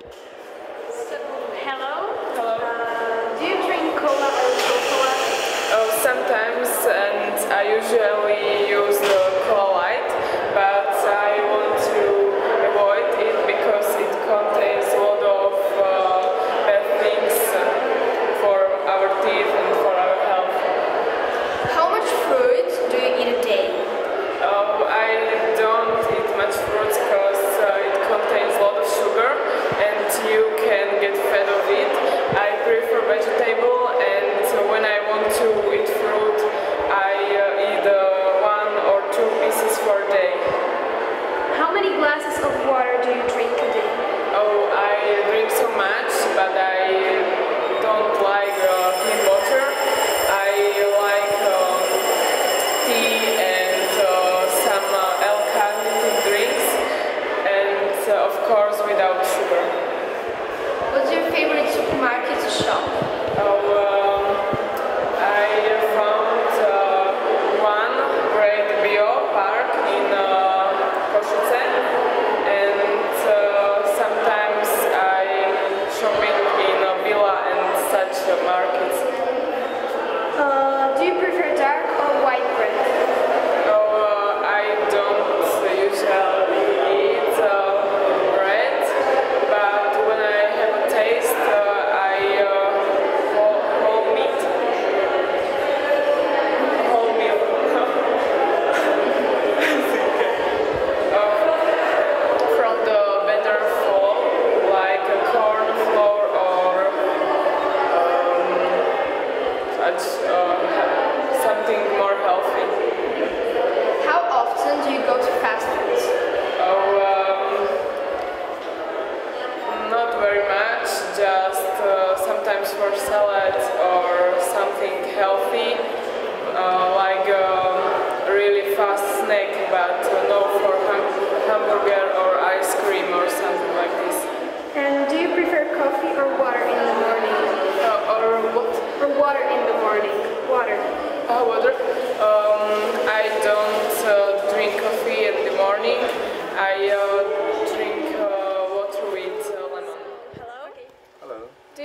So, hello. Hello. Uh, do you drink cola or Coca cola? Oh, sometimes, and I usually use the cola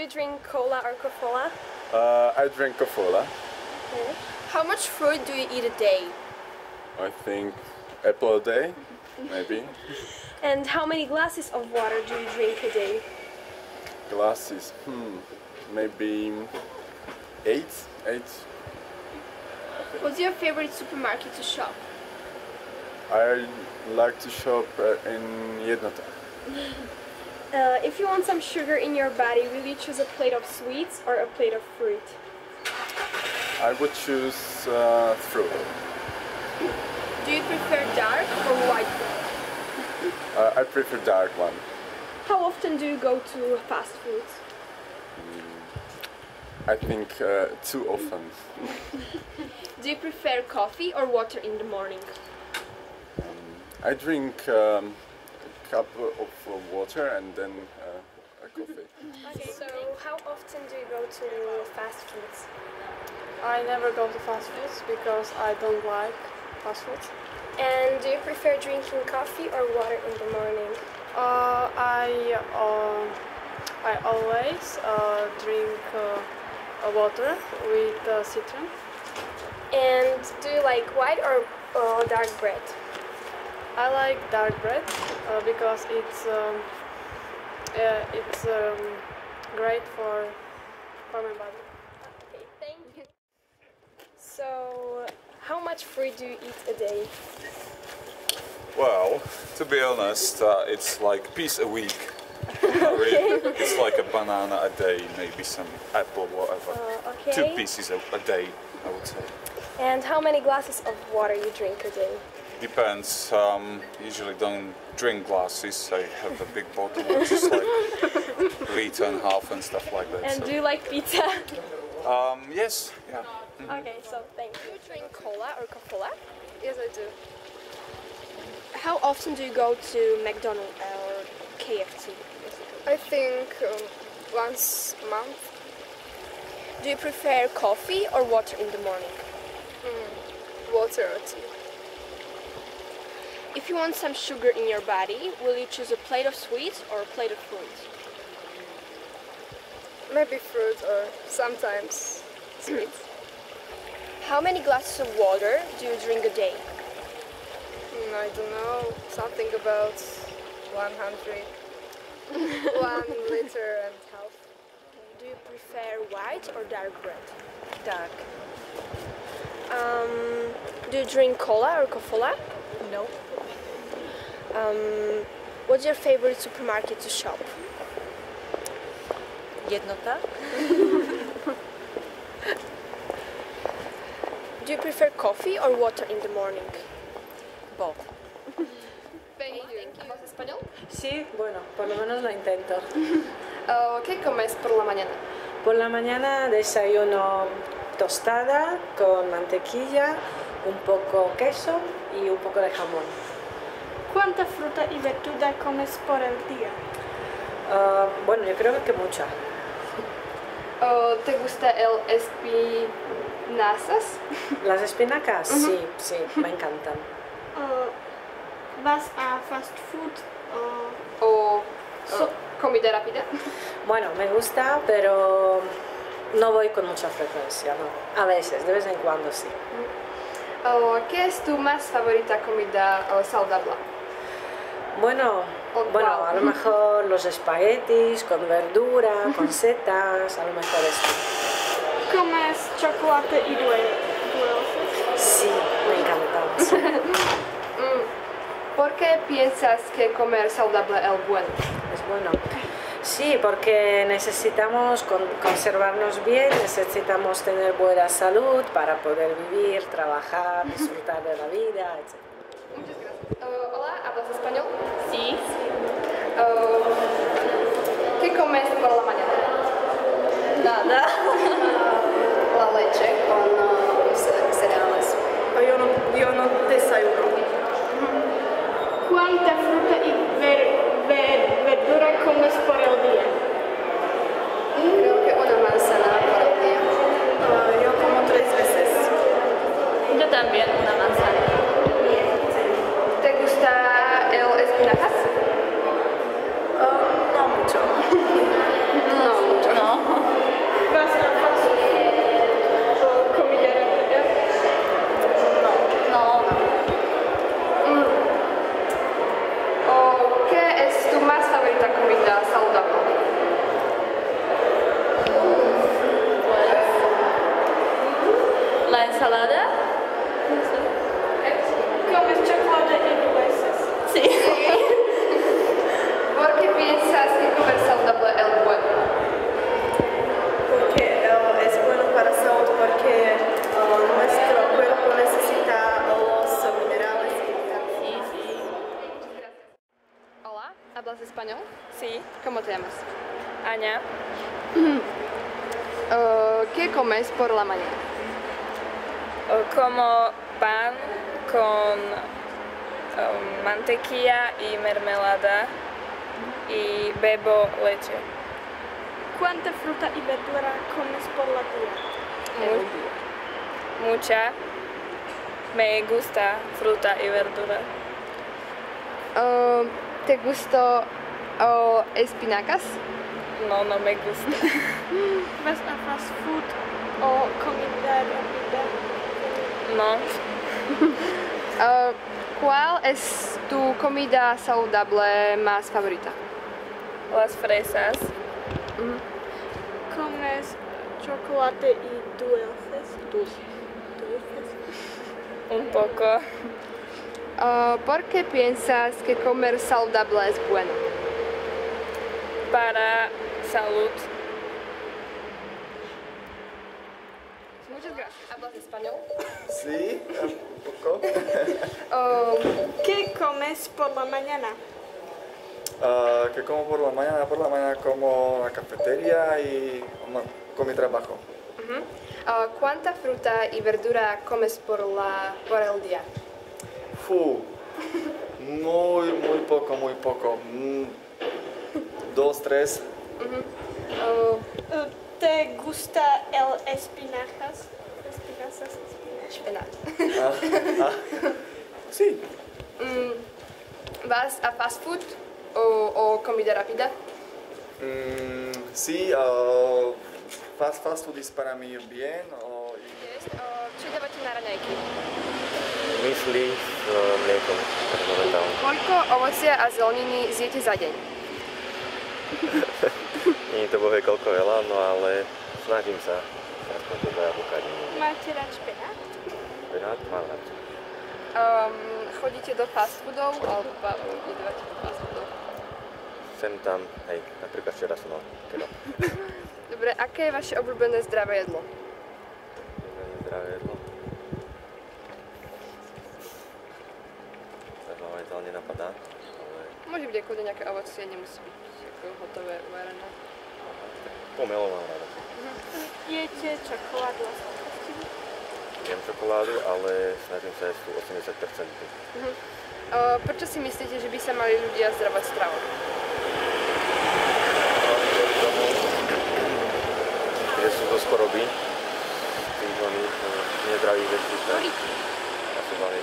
you drink cola or Kofola? Uh, I drink Kofola. Okay. How much fruit do you eat a day? I think apple a day, maybe. and how many glasses of water do you drink a day? Glasses, hmm, maybe eight, eight. What's your favorite supermarket to shop? I like to shop uh, in Jednota. Uh, if you want some sugar in your body, will you choose a plate of sweets or a plate of fruit? I would choose uh, fruit. Do you prefer dark or white Uh, I prefer dark one. How often do you go to fast food? Mm, I think uh, too often. do you prefer coffee or water in the morning? Um, I drink um, cup of water and then uh, a coffee. Okay, so how often do you go to fast foods? I never go to fast foods because I don't like fast food. And do you prefer drinking coffee or water in the morning? Uh, I uh, I always uh, drink uh, water with uh, citron. And do you like white or dark bread? I like dark bread uh, because it's um, uh, it's um, great for for my body. Okay, thank you. So, how much fruit do you eat a day? Well, to be honest, uh, it's like piece a week. okay. It's like a banana a day, maybe some apple, whatever. Uh, okay. Two pieces a, a day, I would say. And how many glasses of water you drink a day? Depends. Um, usually don't drink glasses. I have a big bottle which is like liter and half and stuff like that. And so. do you like pizza? Um, yes. Yeah. Mm -hmm. Okay, so thank you. Do you drink cola or Coca-Cola? Yes, I do. How often do you go to McDonald's or KFC? I think um, once a month. Do you prefer coffee or water in the morning? Mm, water or tea. If you want some sugar in your body, will you choose a plate of sweets or a plate of fruits? Maybe fruit or sometimes sweets. How many glasses of water do you drink a day? Hmm, I don't know, something about 100, one liter and half. Do you prefer white or dark bread? Dark. Um, do you drink cola or cofola? No. Um, what's your favorite supermarket to shop? Jednota. Do you prefer coffee or water in the morning? Both. español? Sí, bueno, por lo menos lo intento. Ah, ¿Qué comes por la mañana? Por la mañana desayuno tostada con mantequilla, un poco queso y un poco de jamón. ¿Cuánta fruta y verdura comes por el día? Ah, bueno, yo creo que mucha. ¿Te gusta el espinazas? Las espinacas, sí, sí, me encantan. ¿Vas a fast food o, comida rápida? Bueno, me gusta, pero no voy con mucha frecuencia, no. A veces, de vez en cuando sí. Mm. ¿Qué es tu más favorita comida saludable? Bueno, oh, bueno, a lo mejor los espaguetis con verdura, con setas, a lo mejor eso. ¿Comes chocolate y dulces? Sí, me encanta. Mm. ¿Por qué piensas que comer saludable es bueno? Es bueno. Sí, porque necesitamos conservarnos bien, necesitamos tener buena salud para poder vivir, trabajar, disfrutar de la vida, etc. Eh, hola, ¿hablas español? Sí. Eh, ¿Qué comes por la mañana? Nada. ¿Qué comes por la mañana? Oh, como pan con um, mantequilla y mermelada y bebo leche. ¿Cuánta fruta y verdura comes por la día? mucha. Me gusta fruta y verdura. Oh, ¿Te gustan oh, espinacas? No, no me gusta. ¿Ves a fast food o comida rápida? No. Ah, ¿Cuál es tu comida saludable más favorita? Las fresas. ¿Comes chocolate y dulces? Dulces. Un poco. Ah, ¿Por qué piensas que comer saludable es bueno? para salud. Muchas gracias. ¿Hablas español? Sí, un poco. Um, ¿Qué comes por la mañana? Ah, ¿Qué como por la mañana? Por la mañana como la cafetería y con mi trabajo. Ah, ¿Cuánta fruta y verdura comes por, el día? Muy, muy poco, muy poco. Mm, do stres? Uh-huh. Uh, te gusta el espinajas. Espinajas, espinaj. Ah, Sí. Mm, ¿Vas a fast food o, o comida rápida? Mm, sí, uh, fast, fast food es para mí bien. O... Yes, uh, čo dávate na raňajky? Myslí s mliekom. Koľko ovocia a zeleniny zjete za deň? Nie je to bohvie koľko veľa, no ale snažím sa. Aspoň to dva Máte rád špenát? Rád mám rád. Um, chodíte do fast foodov, alebo idete do fast foodov? Sem tam, hej, napríklad včera som mal teda. Dobre, aké je vaše obľúbené zdravé jedlo? Obľúbené zdravé jedlo? To momentálne nenapadá. ale... Môže byť aj nejaké ovocie, nemusí byť ako hotové uvarené. Pomelová rada. No. Mhm. Jete čokoládu a sladkosti? Jem čokoládu, ale snažím sa jesť tu 80%. Uh-huh. O, prečo si myslíte, že by sa mali ľudia zdravať stravou? Že sú to skoroby, tým oni no, nezdravých vecí, tak a sú veľmi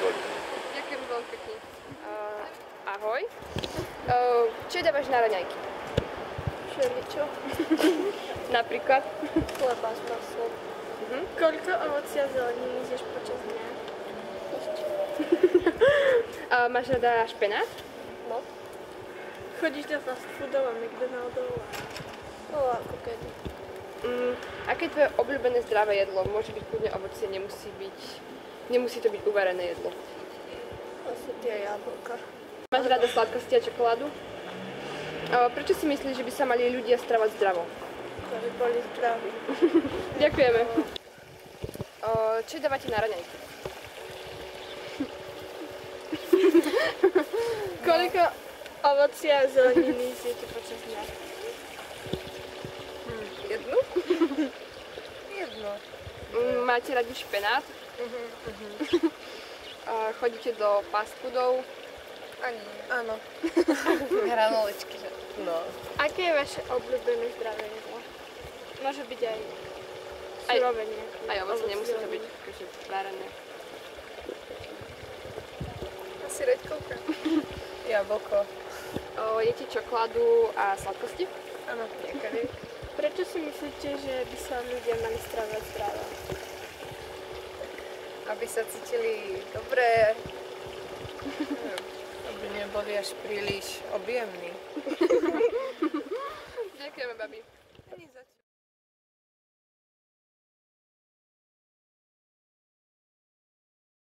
Ďakujem veľmi pekne. Uh, ahoj. Čo dávaš na raňajky? Všeličo. Napríklad? Chleba s maslom. Mhm. Koľko ovocia zeleniny zješ počas dňa? Ešte. máš rada špenát? No. Chodíš do fast foodov a McDonaldov a... No, ako kedy. Mm, aké je tvoje obľúbené zdravé jedlo? Môže byť kľudne ovocie, nemusí byť... Nemusí to byť uvarené jedlo. Asi tie jablka. Máš rada sladkosti a čokoládu? Prečo si myslíš, že by sa mali ľudia stravať zdravo? Aby boli zdraví. Ďakujeme. No. Čo dávate na raňajky? Koľko ovocia a zeleniny zjete počas dňa? Hmm, jednu? Jednu. Mm, máte radi špenát? Mhm, mhm. Chodíte do fast foodov? Ani. Áno. Hranolečky, že? No. Aké je vaše obľúbené zdravé jedlo? Môže byť aj surovenie. nejaké. aj vlastne nemusí to byť akože varené. Asi reďkovka. Jablko. O, jete čokoládu a sladkosti? Áno, niekedy. Prečo si myslíte, že by sa ľudia mali stravovať zdravo? Aby sa cítili dobre. boli až príliš objemní. Ďakujeme, babi.